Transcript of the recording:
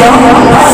Hallelujah.